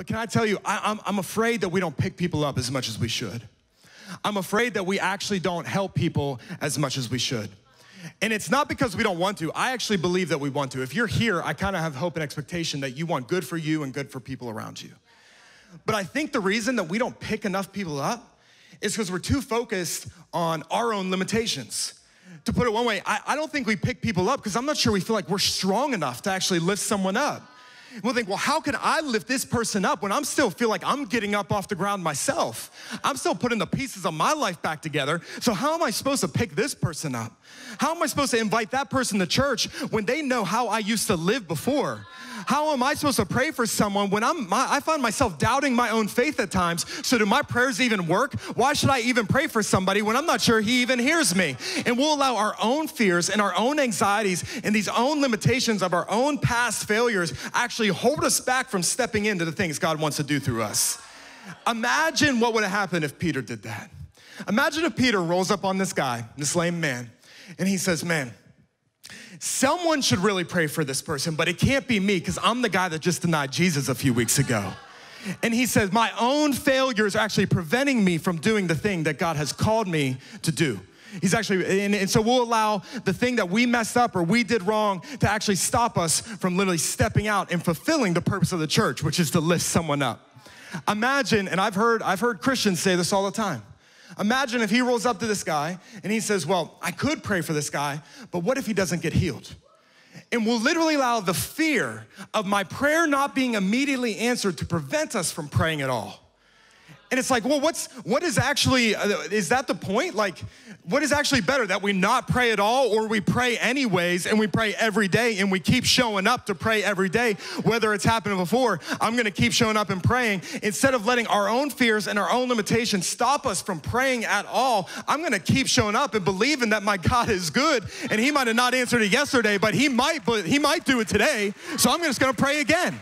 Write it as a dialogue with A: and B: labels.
A: But can I tell you, I, I'm, I'm afraid that we don't pick people up as much as we should. I'm afraid that we actually don't help people as much as we should. And it's not because we don't want to. I actually believe that we want to. If you're here, I kind of have hope and expectation that you want good for you and good for people around you. But I think the reason that we don't pick enough people up is because we're too focused on our own limitations. To put it one way, I, I don't think we pick people up because I'm not sure we feel like we're strong enough to actually lift someone up. We'll think, well, how can I lift this person up when I'm still feel like I'm getting up off the ground myself? I'm still putting the pieces of my life back together. So how am I supposed to pick this person up? How am I supposed to invite that person to church when they know how I used to live before? How am I supposed to pray for someone when I'm, my, I find myself doubting my own faith at times? So, do my prayers even work? Why should I even pray for somebody when I'm not sure he even hears me? And we'll allow our own fears and our own anxieties and these own limitations of our own past failures actually hold us back from stepping into the things God wants to do through us. Imagine what would have happened if Peter did that. Imagine if Peter rolls up on this guy, this lame man, and he says, Man, someone should really pray for this person, but it can't be me because I'm the guy that just denied Jesus a few weeks ago. And he says, My own failures are actually preventing me from doing the thing that God has called me to do. He's actually, and, and, so we'll allow the thing that we messed up or we did wrong to actually stop us from literally stepping out and fulfilling the purpose of the church, which is to lift someone up. Imagine, and I've heard, I've heard Christians say this all the time. Imagine if he rolls up to this guy and he says, Well, I could pray for this guy, but what if he doesn't get healed? And we'll literally allow the fear of my prayer not being immediately answered to prevent us from praying at all. And it's like, well, what's what is actually uh, is that the point? Like, what is actually better that we not pray at all, or we pray anyways and we pray every day and we keep showing up to pray every day, whether it's happened before? I'm going to keep showing up and praying instead of letting our own fears and our own limitations stop us from praying at all. I'm going to keep showing up and believing that my God is good, and He might have not answered it yesterday, but He might, but He might do it today. So I'm just going to pray again.